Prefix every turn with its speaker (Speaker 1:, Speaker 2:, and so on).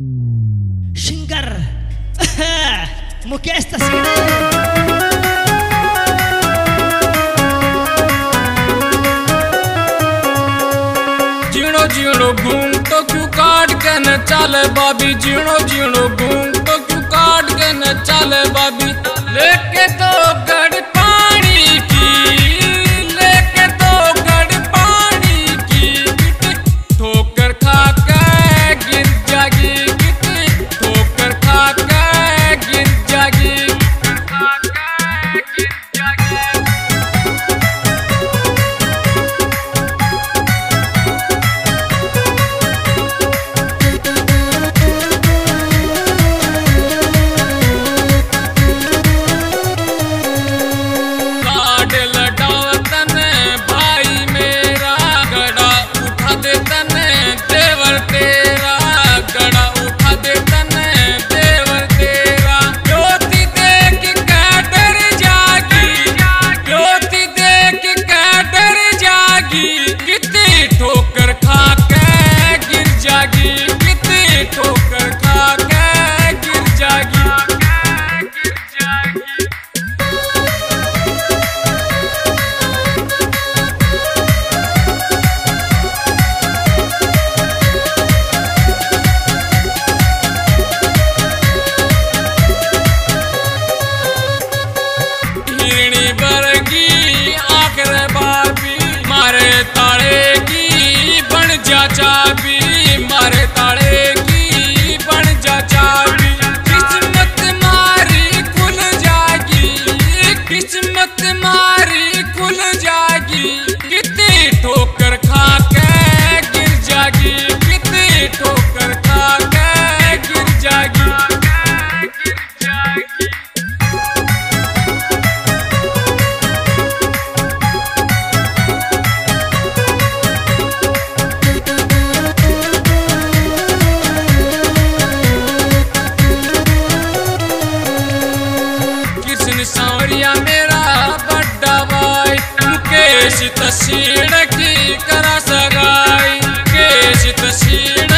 Speaker 1: Singer Mukesh तस्वीर
Speaker 2: जीणो जीणो घूम तो क्यों काट के न चल बाबी? जीणो जी बरगी आखिर बापी मारे केश तसीड़ की करा सगाई केश तसीड़